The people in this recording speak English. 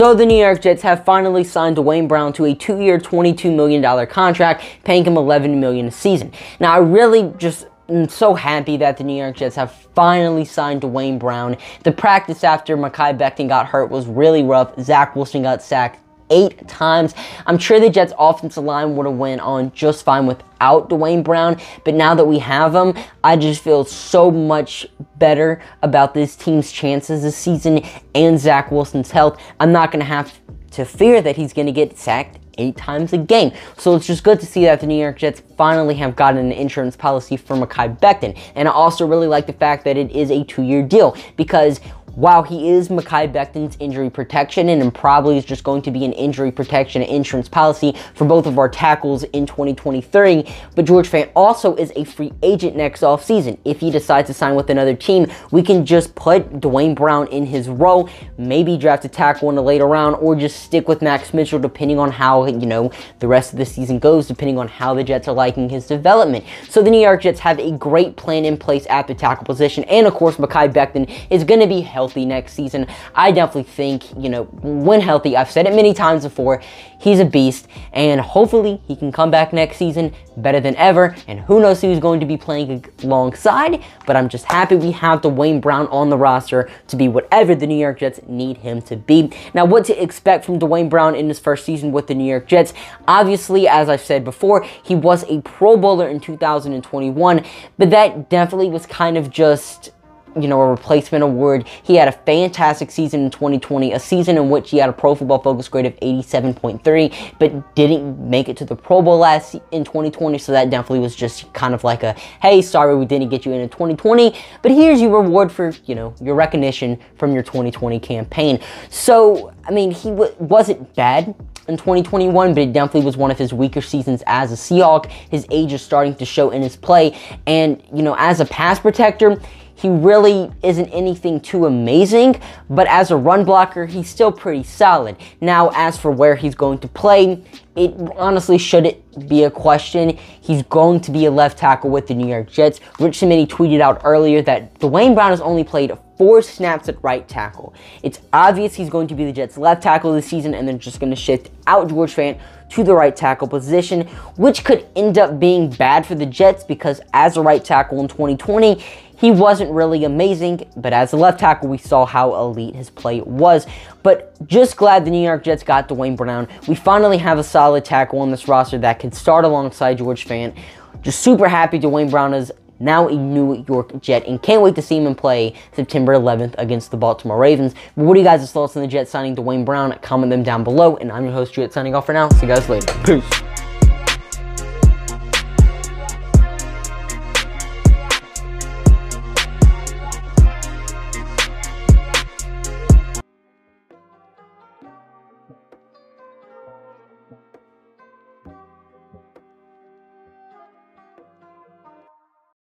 So the New York Jets have finally signed Duane Brown to a two-year, $22 million contract, paying him 11 million a season. Now, I really just am so happy that the New York Jets have finally signed Duane Brown. The practice after Mekhi Becton got hurt was really rough. Zach Wilson got sacked eight times. I'm sure the Jets offensive line would have went on just fine without Duane Brown, but now that we have him, I just feel so much better about this team's chances this season and Zach Wilson's health. I'm not going to have to fear that he's going to get sacked eight times a game. So it's just good to see that the New York Jets finally have gotten an insurance policy for Mekhi Becton. And I also really like the fact that it is a two-year deal because while he is Mekhi Becton's injury protection and probably is just going to be an injury protection insurance policy for both of our tackles in 2023, but George Fant also is a free agent next offseason. If he decides to sign with another team, we can just put Duane Brown in his role, maybe draft a tackle in the later round, or just stick with Max Mitchell depending on how, you know, the rest of the season goes, depending on how the Jets are liking his development. So the New York Jets have a great plan in place at the tackle position, and of course, Mekhi Becton is going to be healthy next season. I definitely think, you know, when healthy, I've said it many times before, he's a beast, and hopefully he can come back next season better than ever, and who knows who's going to be playing alongside, but I'm just happy we have Duane Brown on the roster to be whatever the New York Jets need him to be. Now, what to expect from Duane Brown in his first season with the New York Jets? Obviously, as I've said before, he was a Pro Bowler in 2021, but that definitely was kind of just you know, a replacement award. He had a fantastic season in 2020, a season in which he had a Pro Football Focus grade of 87.3, but didn't make it to the Pro Bowl last in 2020. So that definitely was just kind of like a, hey, sorry we didn't get you in in 2020, but here's your reward for, you know, your recognition from your 2020 campaign. So, I mean, he wasn't bad in 2021, but it definitely was one of his weaker seasons as a Seahawk. His age is starting to show in his play, and, you know, as a pass protector, he really isn't anything too amazing, but as a run blocker, he's still pretty solid. Now, as for where he's going to play, it honestly shouldn't be a question. He's going to be a left tackle with the New York Jets. Rich Cimini tweeted out earlier that Duane Brown has only played four snaps at right tackle. It's obvious he's going to be the Jets' left tackle this season, and they're just going to shift out George Fant to the right tackle position, which could end up being bad for the Jets because as a right tackle in 2020, he wasn't really amazing, but as a left tackle, we saw how elite his play was. But just glad the New York Jets got Duane Brown. We finally have a solid tackle on this roster that can start alongside George Fant. Just super happy Duane Brown is now a New York Jet, and can't wait to see him in play September 11th against the Baltimore Ravens. But what are you guys' thoughts on the Jets signing Duane Brown? Comment them down below, and I'm your host, Jet, signing off for now. See you guys later. Peace.